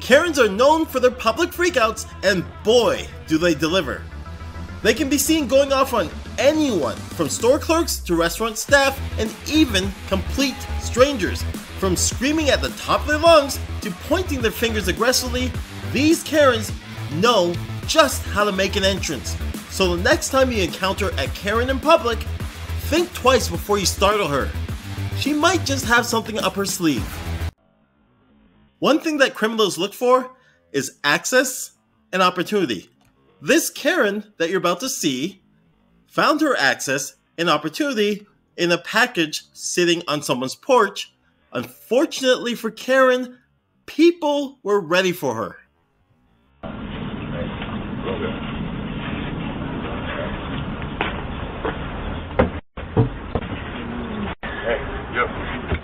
Karens are known for their public freakouts, and boy, do they deliver. They can be seen going off on anyone, from store clerks to restaurant staff, and even complete strangers. From screaming at the top of their lungs to pointing their fingers aggressively, these Karens know just how to make an entrance. So the next time you encounter a Karen in public, think twice before you startle her. She might just have something up her sleeve. One thing that criminals look for is access and opportunity. This Karen that you're about to see found her access and opportunity in a package sitting on someone's porch. Unfortunately for Karen, people were ready for her.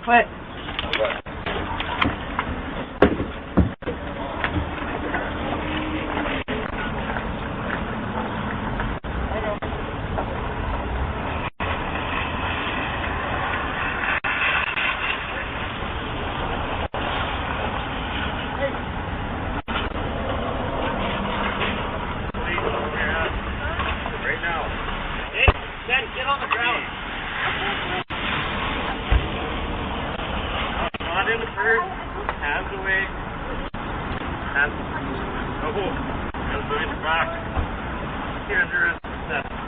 What? Right now. Then get on the ground. Not in the purse. Hands away. Hands. Oh, hands away in the back. Here's your wrist.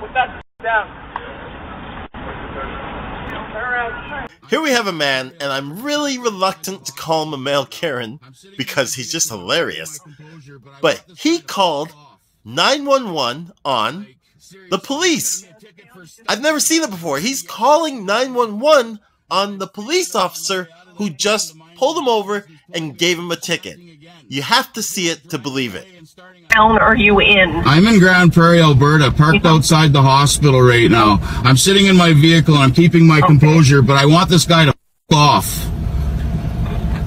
Put that down. Turn a man, and I'm really reluctant to call him a male Karen because he's just hilarious. But he called 911 on the police. I've never seen it before. He's calling 911 on the police officer who just pulled him over and gave him a ticket. You have to see it to believe it. town are you in? I'm in Grande Prairie, Alberta, parked outside the hospital right now. I'm sitting in my vehicle and I'm keeping my composure, but I want this guy to off.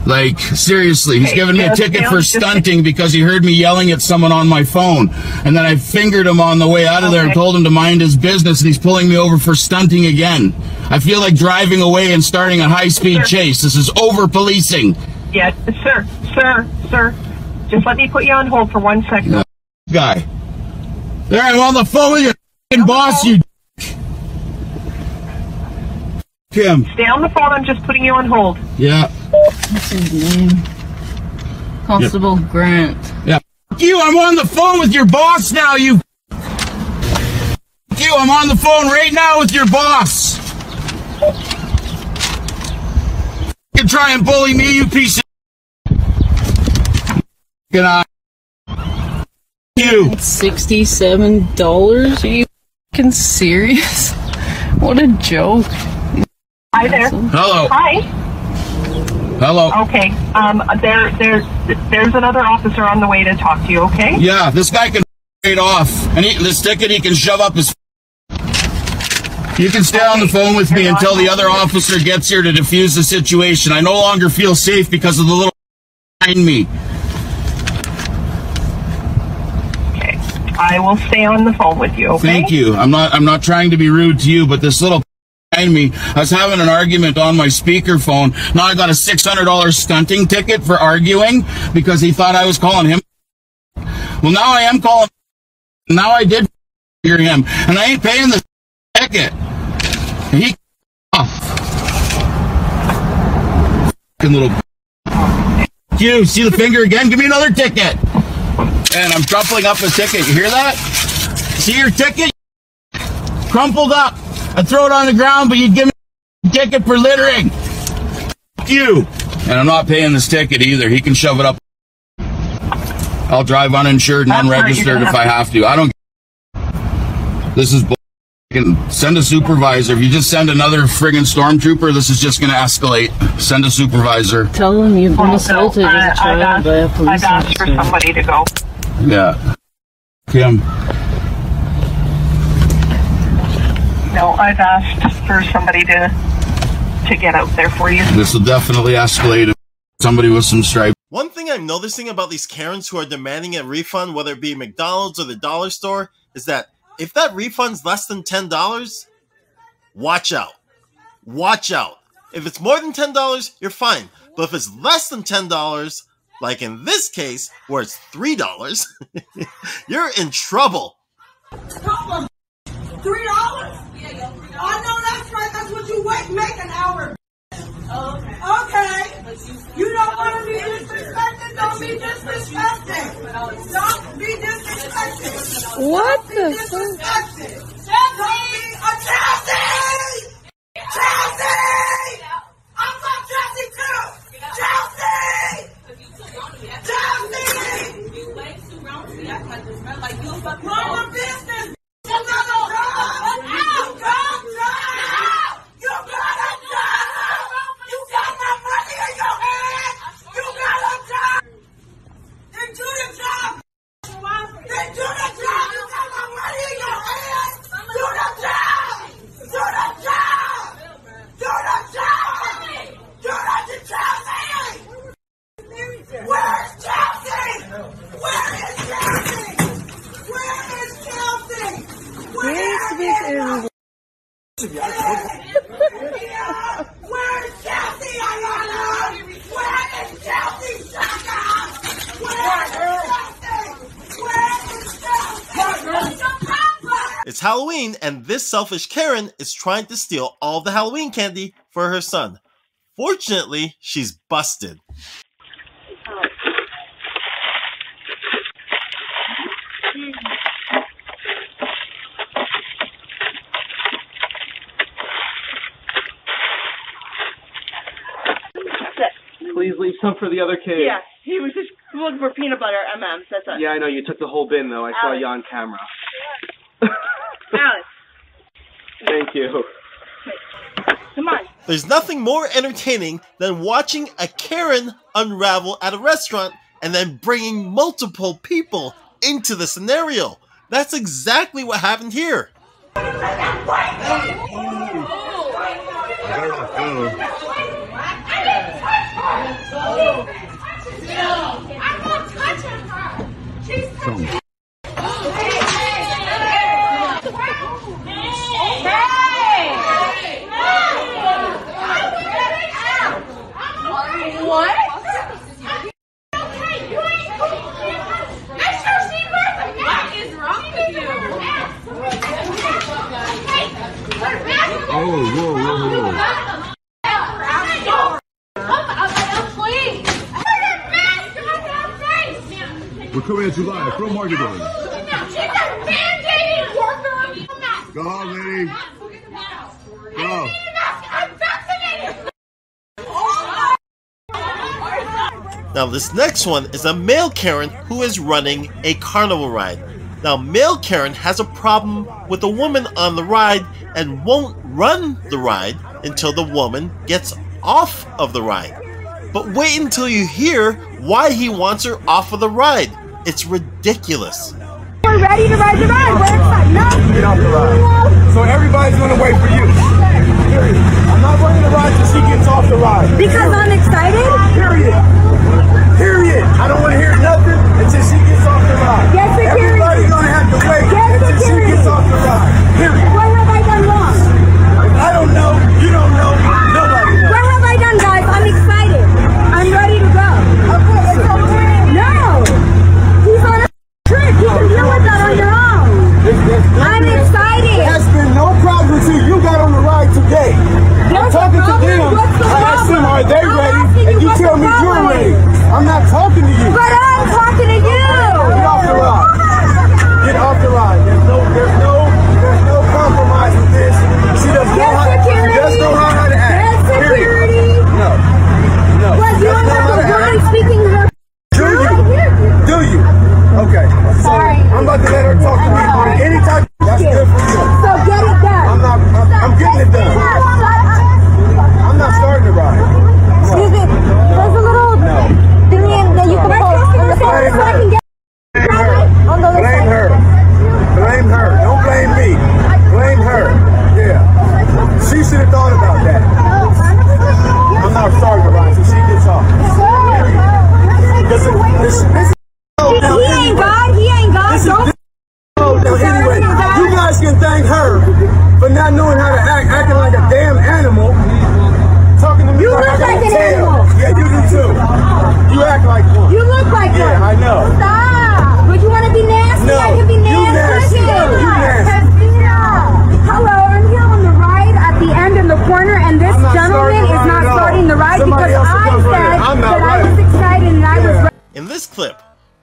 Like, seriously, he's giving me a ticket for stunting because he heard me yelling at someone on my phone. And then I fingered him on the way out of there and told him to mind his business and he's pulling me over for stunting again. I feel like driving away and starting a high speed Sure. chase. This is over policing. Yes, sir, sir, sir. Just let me put you on hold for one second. Guy. There, I'm on the phone with your boss, you Kim. Stay on the phone. I'm just putting you on hold. Yeah. What's his name? Constable Grant. Yeah. You, I'm on the phone with your boss now, you. You, I'm on the phone right now with your boss. You can try and bully me, you piece of. Can I? You. Sixty-seven dollars? Are you fucking serious? What a joke. Hi there. Hello. Hi. Hello. Okay. Um, there, there, there's another officer on the way to talk to you. Okay. Yeah, this guy can right off, and he, this ticket he can shove up his. You can stay on the phone with me until the other officer gets here to defuse the situation. I no longer feel safe because of the little behind me. Okay. I will stay on the phone with you. Okay. Thank you. I'm not. I'm not trying to be rude to you, but this little behind me. I was having an argument on my speakerphone. Now I got a six hundred dollars stunting ticket for arguing because he thought I was calling him. Well, now I am calling. Now I did hear him, and I ain't paying the ticket. He off. Fucking little. You see the finger again? Give me another ticket. And I'm crumpling up a ticket. You hear that? See your ticket? Crumpled up. I throw it on the ground, but you give me a ticket for littering. Fuck you. And I'm not paying this ticket either. He can shove it up. I'll drive uninsured and unregistered if I have to. I don't. This is. bull- Send a supervisor. If you just send another friggin' stormtrooper, this is just going to escalate. Send a supervisor. Tell them you've been Oh, assaulted I- as a child I've by a police I've asked for officer. somebody to go. Yeah. Kim. No, I've asked for somebody to to get out there for you. This will definitely escalate if somebody with some stripes. One thing I'm noticing about these Karens who are demanding a refund, whether it be McDonald's or the dollar store, is that if that refund's less than $10, watch out. Watch out. If it's more than $10, you're fine. But if it's less than $10, like in this case, where it's $3, you're in trouble. Three dollars? Oh, I know that's right. That's what you wait, make an hour. Okay. Okay. You don't want to be disrespected. Don't be disrespected. Don't be disrespected. What Be the fuck? disrespected. Don't be a Chelsea. Chelsea. I'm from Chelsea too. Chelsea. Chelsea. Run your business. You gotta go. You gotta go. You gotta go. You got my money in your hand. You gotta go. Then do the job. Then do the job. You got my money in your hand. Do the job. Do the job. Do the job. Do the Chelsea. Where's Chelsea? Where is Chelsea? Where is Chelsea? Where Where is Chelsea, Ayala? Where is Chelsea, Shaka? Where is Chelsea? Where is Chelsea? It's Halloween, and this selfish Karen is trying to steal all the Halloween candy for her son. Fortunately, she's busted. Please leave some for the other kids. Yeah, he was just looking for peanut butter M&Ms. That's it. Yeah, I know you took the whole bin though. I saw you on camera. Alex, Thank you. come on. There's nothing more entertaining than watching a Karen unravel at a restaurant and then bringing multiple people into the scenario. That's exactly what happened here. We're coming at you live from Market Day. Go on, lady. Go. Now, this next one is a male Karen who is running a carnival ride. Now, male Karen has a problem with a woman on the ride and won't run the ride until the woman gets off of the ride. But wait until you hear why he wants her off of the ride. It's ridiculous. We're ready to ride the ride. We're excited. No. Get off the ride. So everybody's gonna wait for you. Period. I'm not running the ride till she gets off the ride. Because I'm excited? Period. Period. I don't want to hear nothing until she gets off the ride. Yes, security. Everybody's gonna have to wait Yes, until she gets off the ride. Period. What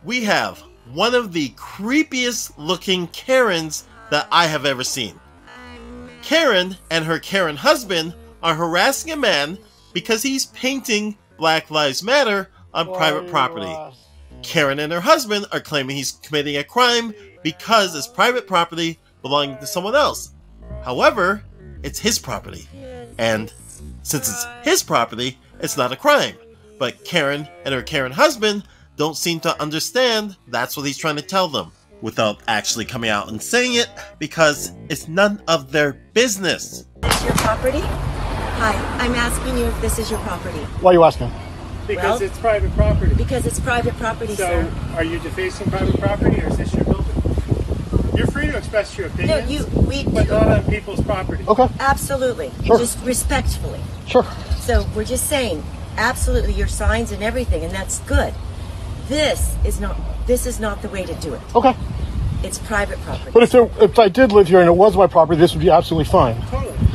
we have one of the creepiest looking Karens that I have ever seen. Karen and her Karen husband are harassing a man because he's painting Black Lives Matter on private property. Karen and her husband are claiming he's committing a crime because it's private property belonging to someone else. However, it's his property. And since it's his property, it's not a crime. But Karen and her Karen husband don't seem to understand that's what he's trying to tell them without actually coming out and saying it because it's none of their business. This your property? Hi, I'm asking you if this is your property. Why are you asking? Because it's private property. Because it's private property, So, sir. are you defacing private property or is this your building? You're free to express your opinion. No, you, we, but not on people's property. Okay. Absolutely. Sure. Just respectfully. Sure. So we're just saying, absolutely, your signs and everything, and that's good. This is not. This is not the way to do it. Okay. It's private property. But if there, if I did live here and it was my property, this would be absolutely fine.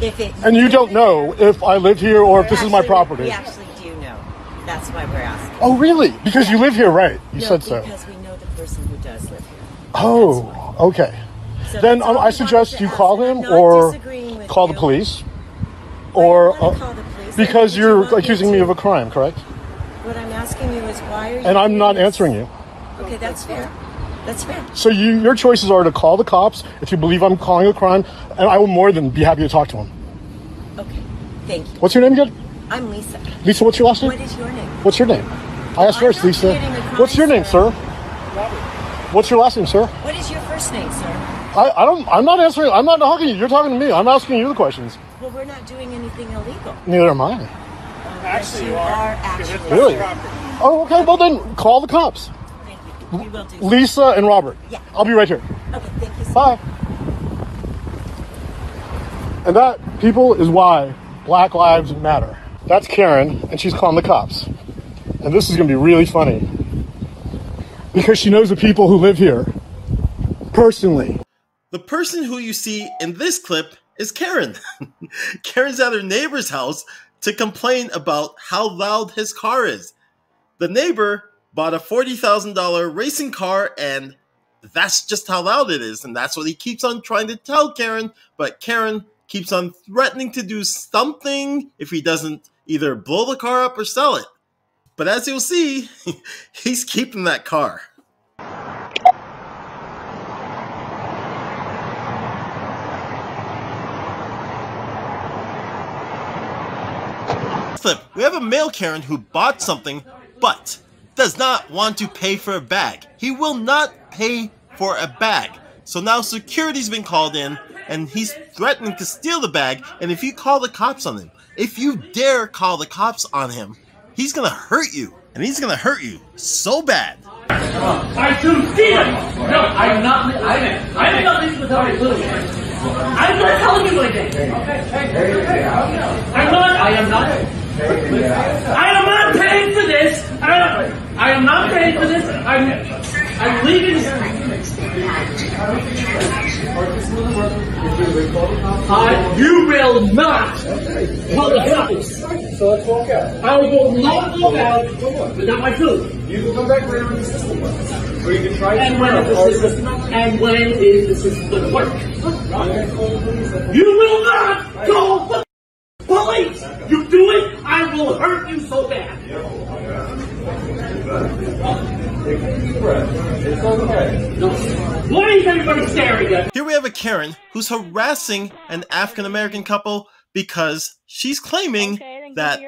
If it. And you don't know if I live here or if this is my Actually, property. We actually do know. That's why we're asking. Oh, really? Because you live here, right? You no, said so. Because we know the person who does live here. Oh, okay. So then that's um, all I we suggest to you ask. call I'm him not or disagreeing with call the you. police. Or wanna uh, call the police. because you you're want me accusing me to- of a crime, correct? What I'm asking you is why are you. And I'm not this? answering you. Okay, that's fair. That's fair. So you, your choices are to call the cops if you believe I'm calling a crime, and I will more than be happy to talk to them. Okay, thank you. What's your name again? I'm Lisa. Lisa, what's your last name? What is your name? What's your name? I asked I'm first, Lisa. committing a crime, What's your name, sir. sir? What's your last name, sir? What is your first name, sir? I, I don't. I'm not answering. I'm not talking to you. You're talking to me. I'm asking you the questions. Well, we're not doing anything illegal. Neither am I. Actually, you are actually. Really? Oh, okay. Well, then call the cops. Thank you. We will do. Lisa and Robert. Yeah. I'll be right here. Okay, thank you. So Bye. And that, people, is why Black Lives Matter. That's Karen, and she's calling the cops. And this is going to be really funny. Because she knows the people who live here. Personally. The person who you see in this clip is Karen. Karen's at her neighbor's house to complain about how loud his car is. The neighbor bought a $40,000 racing car and that's just how loud it is. And that's what he keeps on trying to tell Karen. But Karen keeps on threatening to do something if he doesn't either blow the car up or sell it. But as you'll see, he's keeping that car. We have a male Karen who bought something but does not want to pay for a bag. He will not pay for a bag. So now security's been called in and he's threatening to steal the bag. And if you call the cops on him, if you dare call the cops on him, he's gonna hurt you. And he's gonna hurt you so bad. I steal it. No, I'm not. I, I am not leaving without a clue. I'm not telling you did. I'm not. I am not. I am not paying for this. I am, I am not paying for this. I'm. I'm leaving. I, you will not call the cops. So let's walk out. I will not walk out without my food. You can come back later in the system. Or you can try and when is the system? And when is the system going to work? You will not the police. You do it, I will hurt you so bad. Why is everybody staring at me? Here we have a Karen who's harassing an African American couple because she's claiming that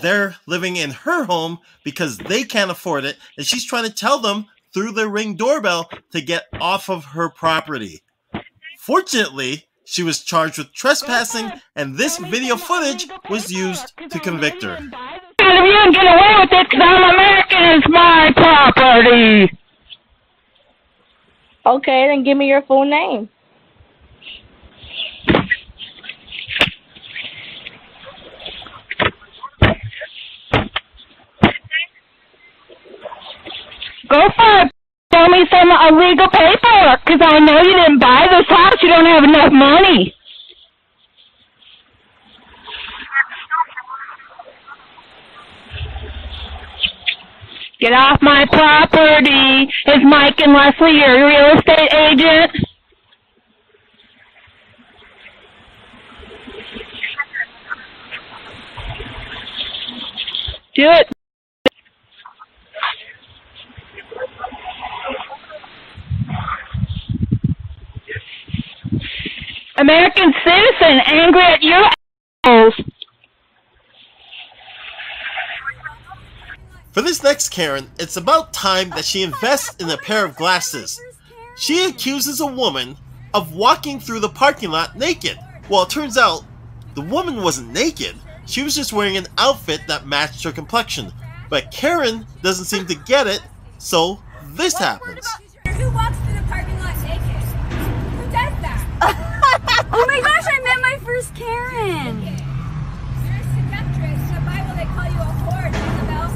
they're living in her home because they can't afford it, and she's trying to tell them through the ring doorbell to get off of her property. Fortunately, she was charged with trespassing, and this video footage was used to convict her. If you can get away with it, 'cause I'm American, it's my property. Okay, then give me your full name. Go for it. Show me some illegal paperwork, 'cause I know you didn't buy this house. You don't have enough money. Get off my property. Is Mike and Leslie your real estate agent? Do it. American citizen angry at your assholes. For this next Karen, it's about time that she invests in a pair of glasses. She accuses a woman of walking through the parking lot naked. Well, it turns out the woman wasn't naked. She was just wearing an outfit that matched her complexion. But Karen doesn't seem to get it, so this happens. Oh my gosh, I met my first Karen. You're a seductress. In the Bible, they call you a whore, Jezebel.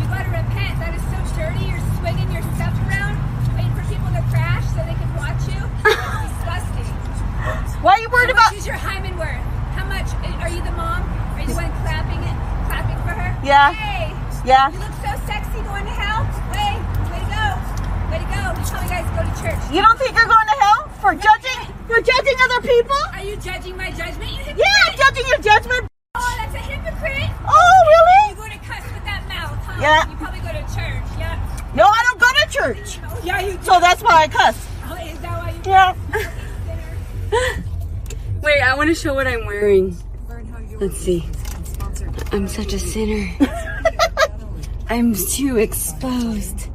You gotta repent. That is so dirty. You're swinging your stuff around, waiting for people to crash so they can watch you. That's disgusting. Why are you worried about? is your hymen worth? How much? Eh, are you the mom? Are you the one clapping it, clapping for her? Yeah. Hey. Yeah. Other people? Are you judging my judgment? You. Yeah, I'm judging your judgment. Oh, that's a hypocrite. Oh, really? You go to cuss with that mouth, huh? Yeah. You probably go to church, yeah. No, I don't go to church. Yeah, you do. So that's why I cuss. Oh, is that why you Yeah. Wait, I want to show what I'm wearing. Let's see. I'm such a sinner. I'm too exposed.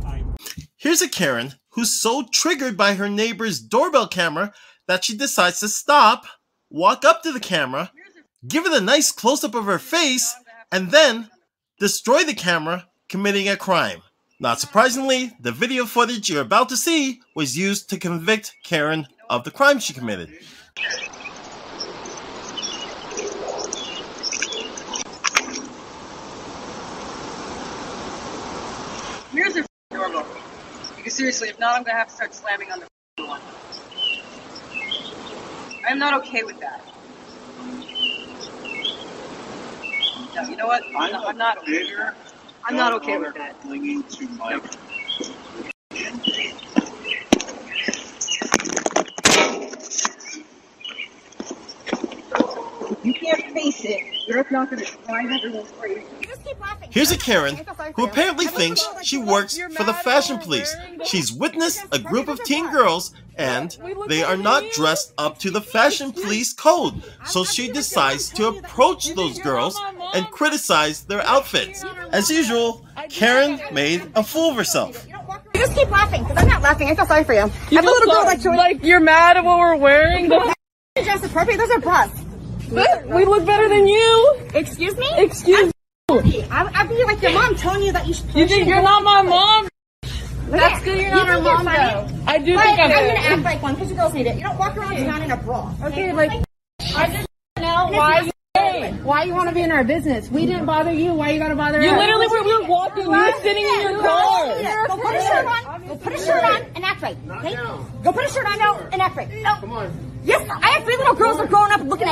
Here's a Karen who's so triggered by her neighbor's doorbell camera that she decides to stop, walk up to the camera, give it a nice close up of her face, and then destroy the camera, committing a crime. Not surprisingly, the video footage you're about to see was used to convict Karen of the crime she committed. Here's their doorbell. Because seriously, if not, I'm gonna have to start slamming on the one. I'm not okay with that. No, you know what? I'm not. I'm not okay. with that. I'm not okay with that. Clinging to You can't face it. You're not gonna drive everyone crazy. Here's a Karen who apparently thinks she works for the fashion police. She's witnessed a group of teen girls and they are not dressed up to the fashion police code. So she decides to approach those girls and criticize their outfits. As usual, Karen made a fool of herself. You just keep laughing, because I'm not laughing. I feel sorry for you. you I'm a little girl like, like you're mad at what we're wearing. You Dress appropriate. Those are bras. We look better than you. Excuse me? Excuse me. I, I'd be like your mom telling you that you should. You think you're not my mom? That's good you're not You our mom, though. I do But think I'm I'm gonna good. act like one because you girls need it. You don't walk around town in a bra. Okay, like I just know why you Why you want to be in our business? We didn't bother you. Why you gotta bother You us? You literally were, we were walking. You were sitting in your car. Go put a shirt on. Go put a shirt on and act right. Okay? Go put a shirt on now and act right. No. Come on. Yes, I have three little girls that are growing up looking at